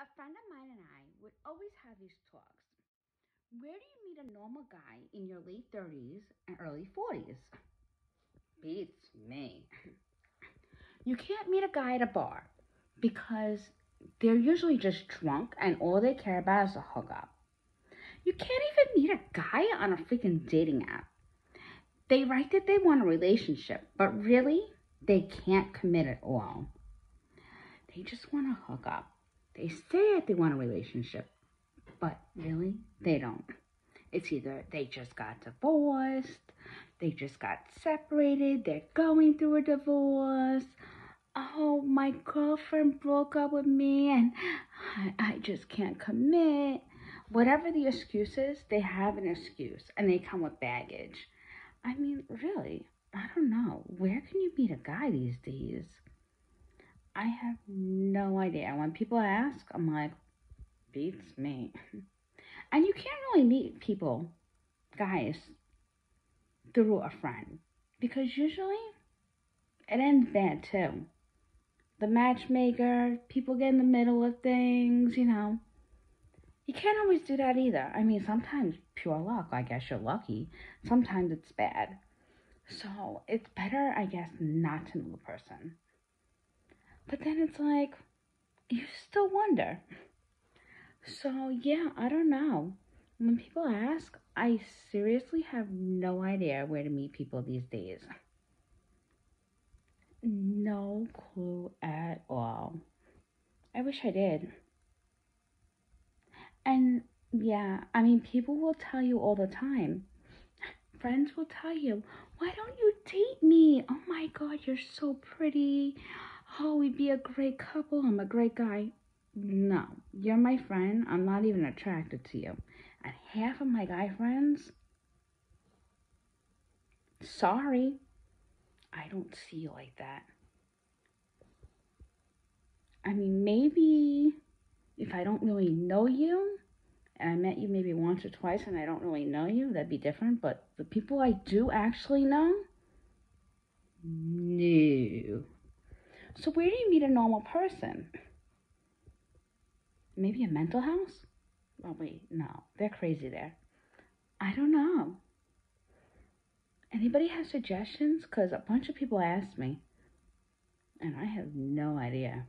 A friend of mine and I would always have these talks. Where do you meet a normal guy in your late 30s and early 40s? Beats me. You can't meet a guy at a bar because they're usually just drunk and all they care about is a hookup. You can't even meet a guy on a freaking dating app. They write that they want a relationship, but really, they can't commit at all. They just want to hook up. They say they want a relationship, but really, they don't. It's either they just got divorced, they just got separated, they're going through a divorce. Oh, my girlfriend broke up with me and I, I just can't commit. Whatever the excuse is, they have an excuse and they come with baggage. I mean, really, I don't know. Where can you meet a guy these days? I have no idea. When people ask, I'm like, beats me. And you can't really meet people, guys, through a friend. Because usually it ends bad too. The matchmaker, people get in the middle of things, you know. You can't always do that either. I mean, sometimes pure luck, I guess you're lucky. Sometimes it's bad. So it's better, I guess, not to know the person. But then it's like, you still wonder. So, yeah, I don't know. When people ask, I seriously have no idea where to meet people these days. No clue at all. I wish I did. And yeah, I mean, people will tell you all the time. Friends will tell you, why don't you date me? Oh my God, you're so pretty oh, we'd be a great couple. I'm a great guy. No, you're my friend. I'm not even attracted to you. And half of my guy friends, sorry, I don't see you like that. I mean, maybe if I don't really know you, and I met you maybe once or twice and I don't really know you, that'd be different. But the people I do actually know, no. So where do you meet a normal person? Maybe a mental house? Oh wait, no, they're crazy there. I don't know. Anybody have suggestions? Because a bunch of people asked me, and I have no idea.